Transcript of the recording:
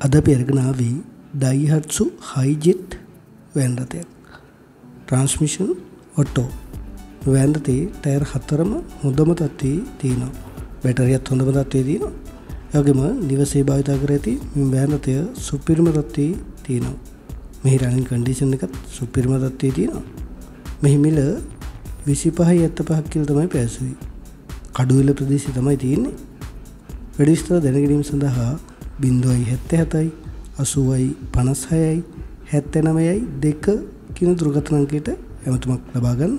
අද අපි අරගෙන ආවේ ඩයිහත්සු හයිජෙට් වෑන් රථයක්. Transmission auto. වෑන් රථේ ටයර් හතරම හොඳම තත්ත්වයේ තියෙනවා. බැටරියත් හොඳම තත්ත්වයේ තියෙනවා. ඒ වගේම නිවසේ භාවිතා කර ඇති මේ වෑන් රථය සුපිරිම තත්ත්වයේ තියෙනවා. මෙහි රනින් කන්ඩිෂන් එකත් සුපිරිම තත්ත්වයේ තියෙනවා. මෙහි මිල 25යි 75ක් කියලා තමයි පැවසුවේ. කඩුවෙල ප්‍රදේශය තමයි තියෙන්නේ. වැඩි විස්තර දැනගැනීම සඳහා බින්දුවයි හැත්ත හැතයි අසුවයි පනස් හයයි හැත්තනමයයි දෙක කියන දුරගතනංකයට ඇමතුමක් ලබාගන්න